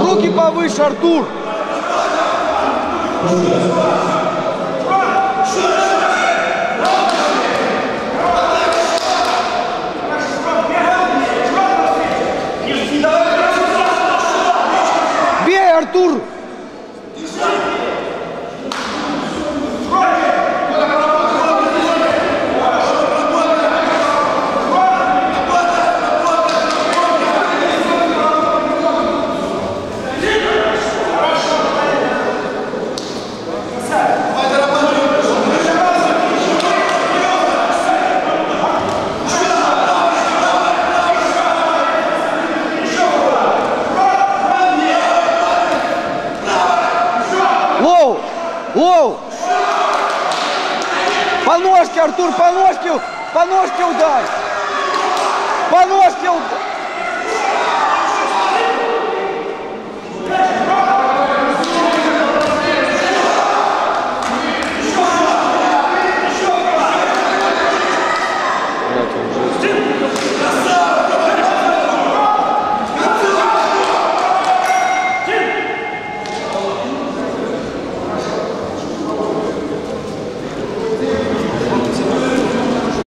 Руки повыше, Артур! Руки повыше, Артур! dur. Лоу! По ножке, Артур, по ножке! По ножке ударь! По ножке ударь!